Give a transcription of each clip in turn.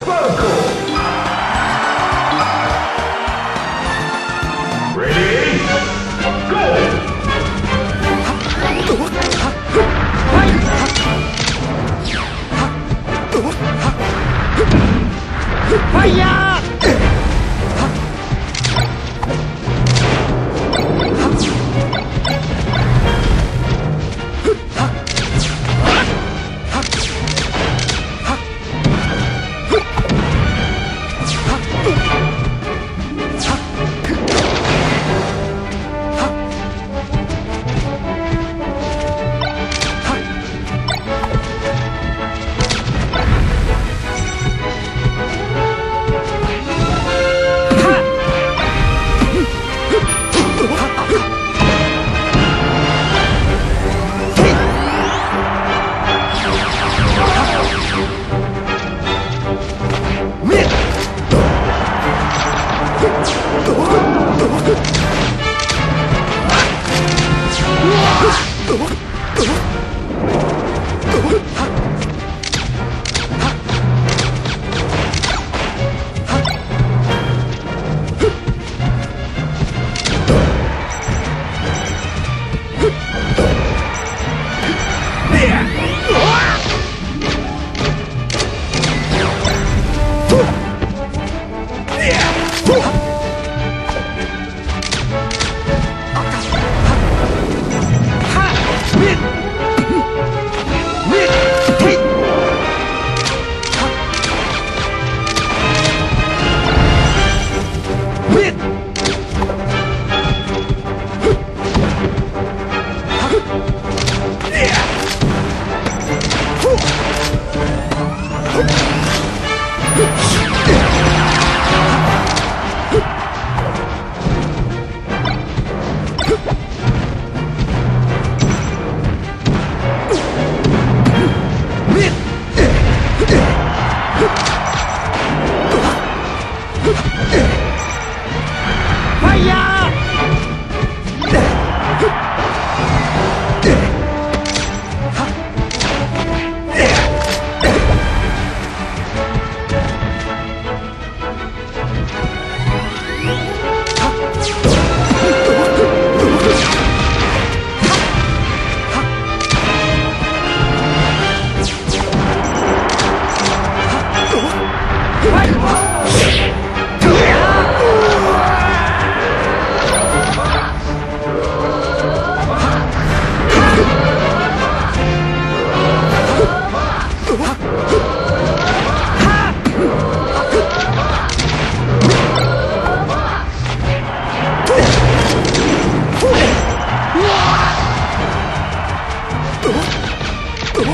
Boom! Ooh.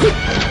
Mid!